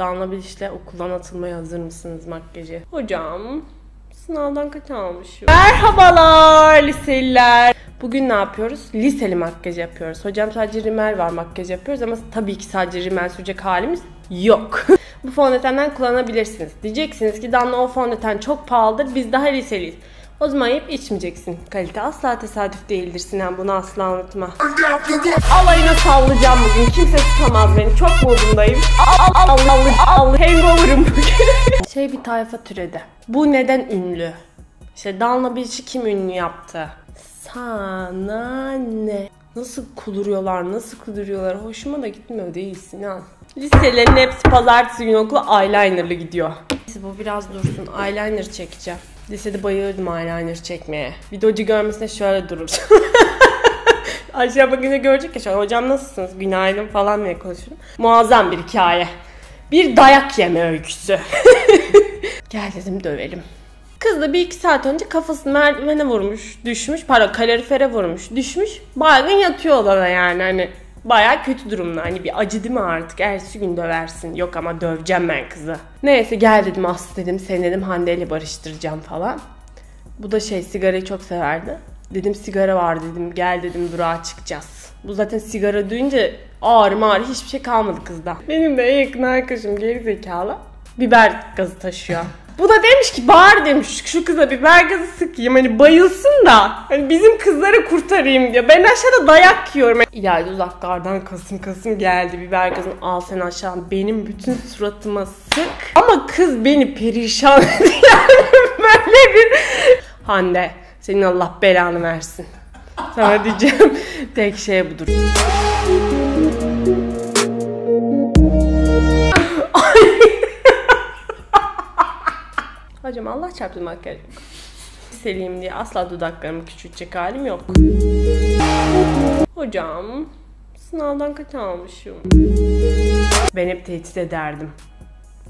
Damla Biliş'le okuldan atılmaya hazır mısınız makyajı? Hocam sınavdan kaç almışım? Merhabalar liseliler. Bugün ne yapıyoruz? Liseli makyaj yapıyoruz. Hocam sadece rimel var makyaj yapıyoruz ama tabii ki sadece rimel sürecek halimiz yok. Bu fondötenden kullanabilirsiniz. Diyeceksiniz ki Damla o fondöten çok pahalıdır biz daha liseliyiz. O zaman yiyip içmeyeceksin. Kalite asla tesadüf değildir Sinan bunu asla unutma. Alayına sallayacağım bugün. Kimse tutamaz beni. Çok modundayım. Al al al al al. Hangover'ım bugün. şey bir tayfa türedi. Bu neden ünlü? İşte Danla Biliş'i kim ünlü yaptı? Sana ne? Nasıl kuduruyorlar, nasıl kuduruyorlar? Hoşuma da gitmiyor değil Sinan. Liselerin hepsi pazartesi günü okula eyelinerlı gidiyor. Bu biraz dursun. Eyeliner çekeceğim. Lisede bayılırdım eyeliner çekmeye. Videocu görmesine şöyle durur. Aşağı bakınca görecek ya an hocam nasılsınız günaydın falan diye konuşurum. Muazzam bir hikaye. Bir dayak yeme öyküsü. Gel dedim dövelim. Kız da bir iki saat önce kafasını merdivene vurmuş, düşmüş, pardon kalorifere vurmuş, düşmüş. Baygın yatıyor odada yani hani baya kötü durumda. Hani bir acı değil mi artık? Ertesi gün döversin. Yok ama döveceğim ben kızı. Neyse gel dedim Aslı dedim. Seni dedim Hande ile barıştıracağım falan. Bu da şey sigarayı çok severdi. Dedim sigara var dedim. Gel dedim durağa çıkacağız. Bu zaten sigara duyunca ağrı mağrı hiçbir şey kalmadı kızda. Benim de en yakın arkadaşım geri zekalı. Biber gazı taşıyor. Bu da demiş ki bağır demiş şu kıza biber gazı sıkayım hani bayılsın da hani bizim kızları kurtarayım diyor. Ben aşağıda dayak yiyorum. İleride uzaklardan kasım kasım geldi biber gazını al sen aşağı benim bütün suratıma sık. Ama kız beni perişan etti yani böyle bir... Hande senin Allah belanı versin. Sana diyeceğim tek şey budur. Allah çarptı makyaj yok. Liseliyim diye asla dudaklarımı küçültecek halim yok. Hocam sınavdan kaç almışım? Ben hep tehdit ederdim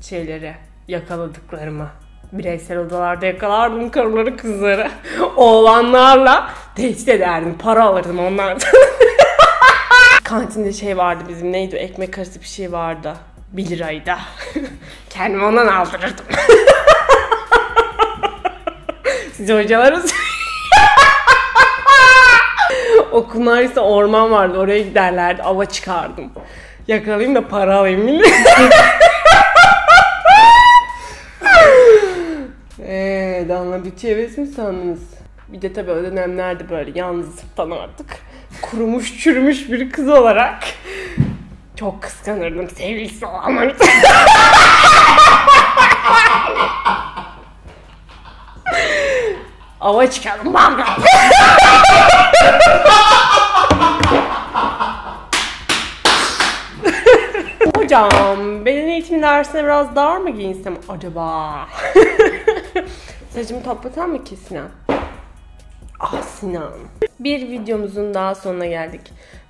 şeyleri yakaladıklarımı. Bireysel odalarda yakalardım karıları kızları. Oğlanlarla tehdit ederdim. Para alırdım onlardan. Kantinde şey vardı bizim neydi ekmek arası bir şey vardı. 1 liraydı. Kendimi ondan aldırırdım. Size hocalarız. Okullar ise orman vardı. Oraya giderlerdi. Ava çıkardım. Yakalayayım da para alayım. Eee Danla bir çevresi mi sandınız? Bir de tabii o dönemlerde böyle yalnız falan artık kurumuş çürümüş bir kız olarak çok kıskanırdım sevgilisi olanları. Ava çıkalım bam Hocam beden eğitimi dersine biraz dar mı giyinsem acaba? Saçımı toplatan mı ki Sinan? Ah Sinan. Bir videomuzun daha sonuna geldik.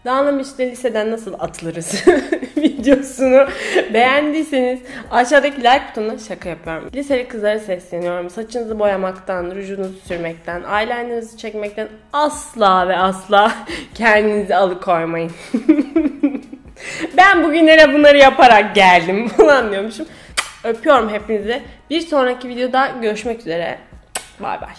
Dağlamış'ta liseden nasıl atılırız videosunu beğendiyseniz aşağıdaki like butonuna şaka yapıyorum. Liseli kızlara sesleniyorum. Saçınızı boyamaktan, rujunuzu sürmekten, eyelinerınızı çekmekten asla ve asla kendinizi alıkoymayın. ben bugünlere bunları yaparak geldim falan diyormuşum. Öpüyorum hepinizi. Bir sonraki videoda görüşmek üzere. Bay bay.